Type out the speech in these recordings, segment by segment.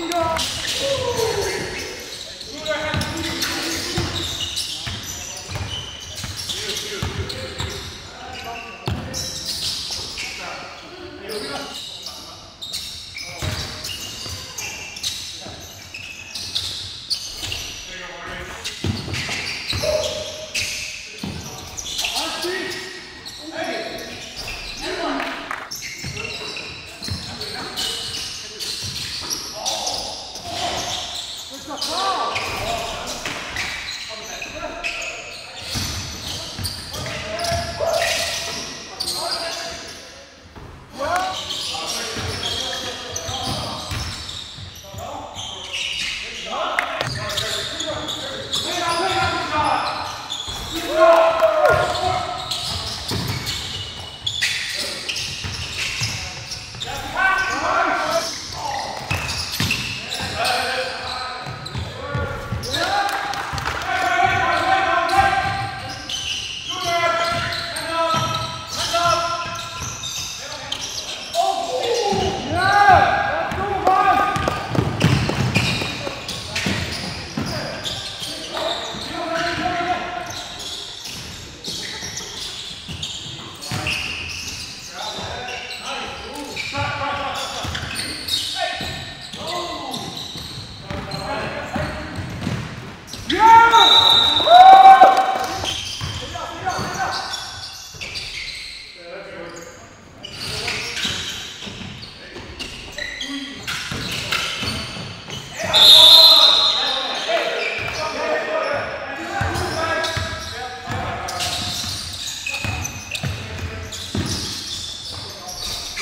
Bingo!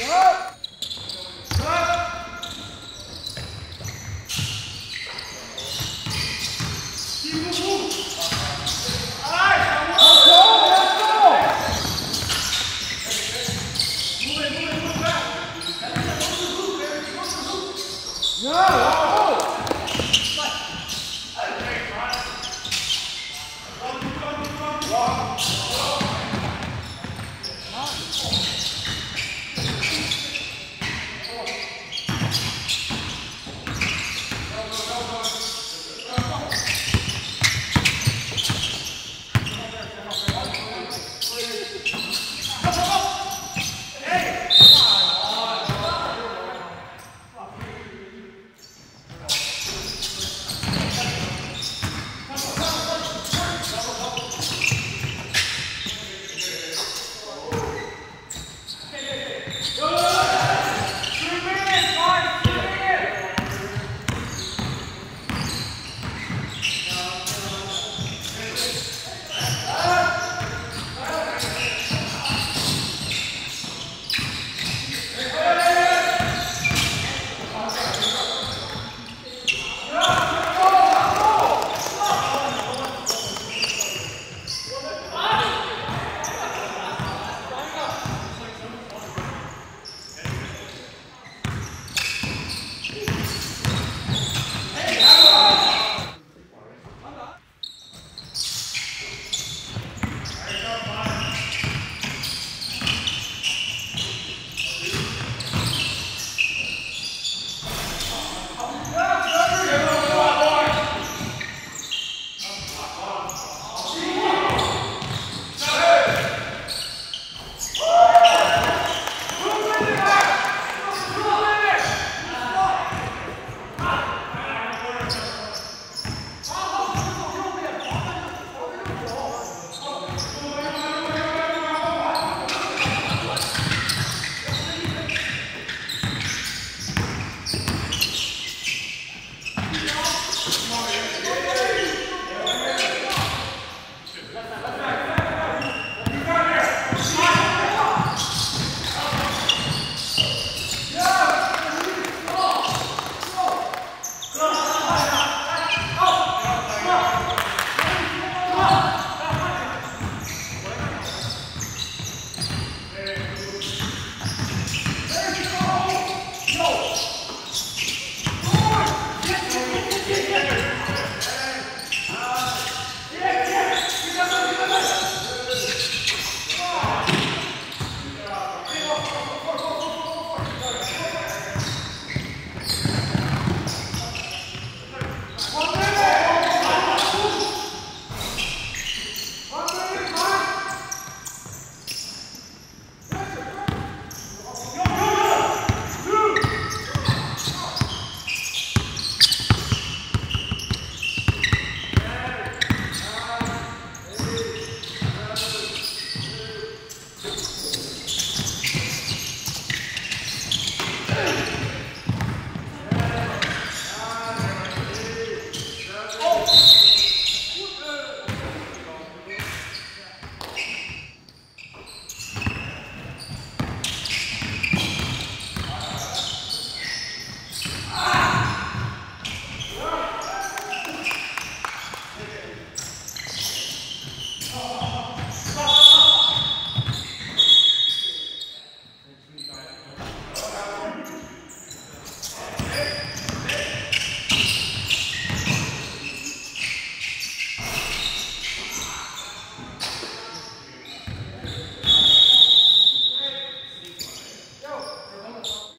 No!